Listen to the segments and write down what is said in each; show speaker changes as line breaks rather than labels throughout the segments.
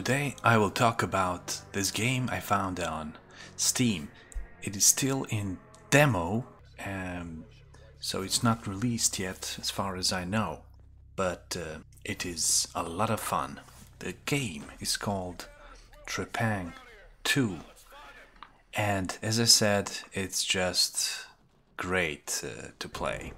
Today I will talk about this game I found on Steam. It is still in demo, um, so it's not released yet as far as I know, but uh, it is a lot of fun. The game is called Trepang 2, and as I said, it's just great uh, to play.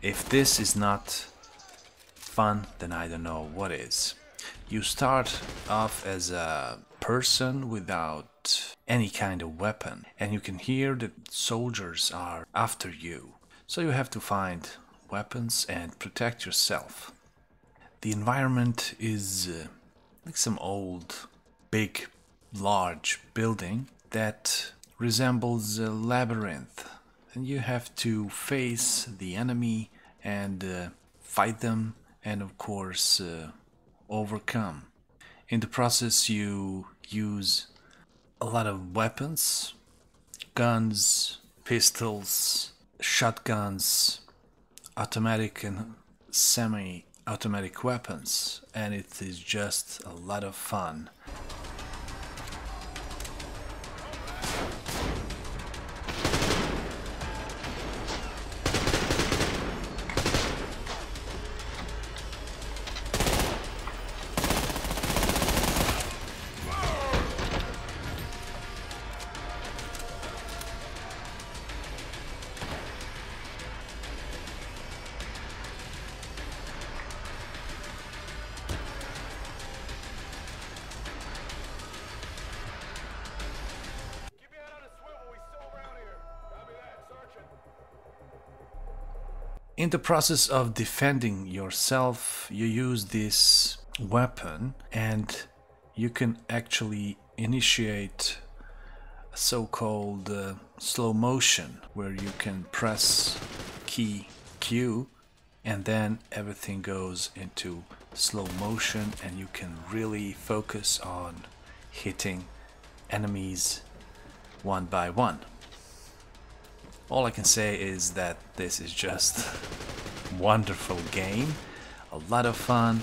If this is not fun, then I don't know what is. You start off as a person without any kind of weapon, and you can hear that soldiers are after you. So you have to find weapons and protect yourself. The environment is uh, like some old, big, large building that resembles a labyrinth you have to face the enemy and uh, fight them and of course uh, overcome. In the process you use a lot of weapons guns pistols shotguns automatic and semi automatic weapons and it is just a lot of fun In the process of defending yourself, you use this weapon and you can actually initiate a so-called uh, slow motion where you can press key Q and then everything goes into slow motion and you can really focus on hitting enemies one by one. All I can say is that this is just wonderful game, a lot of fun,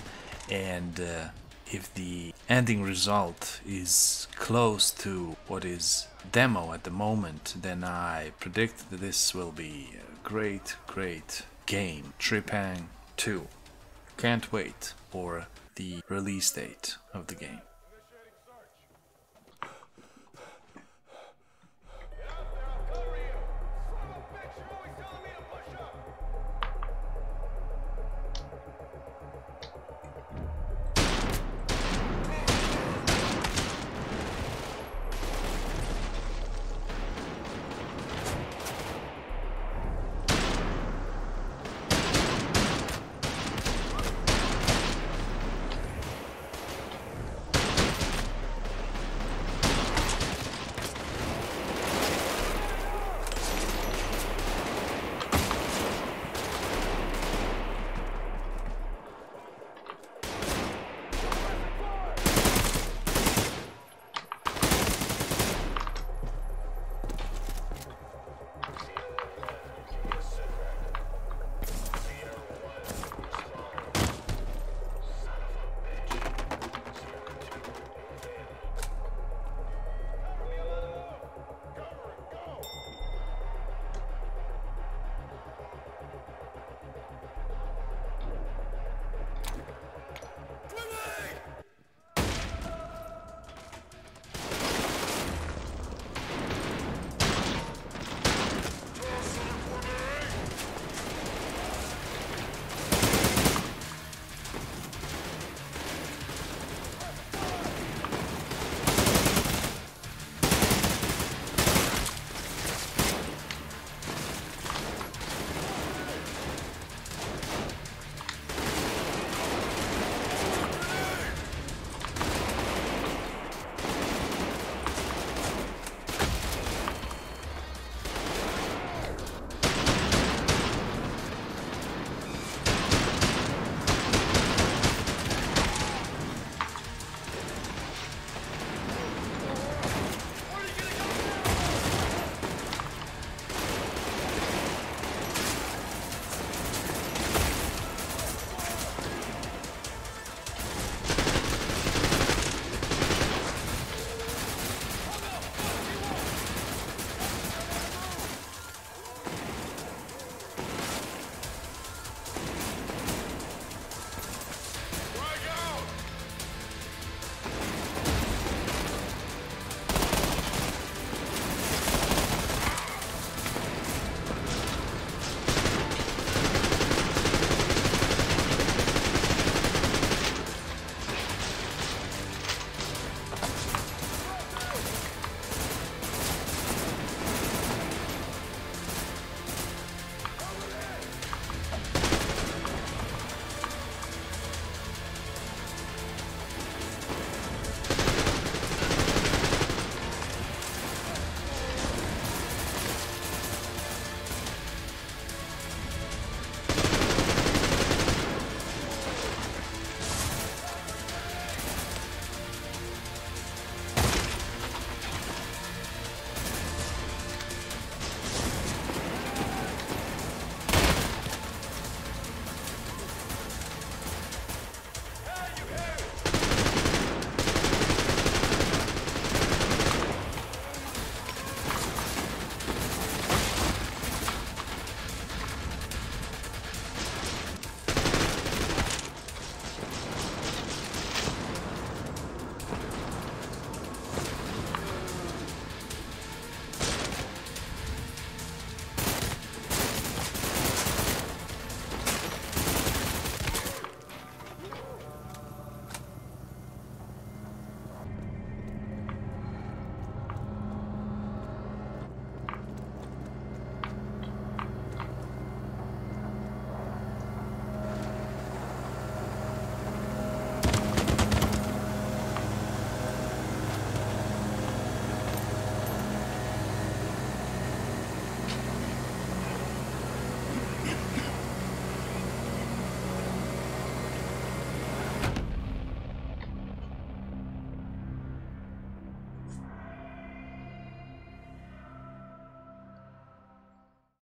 and uh, if the ending result is close to what is demo at the moment, then I predict that this will be a great, great game. Trepang 2. Can't wait for the release date of the game.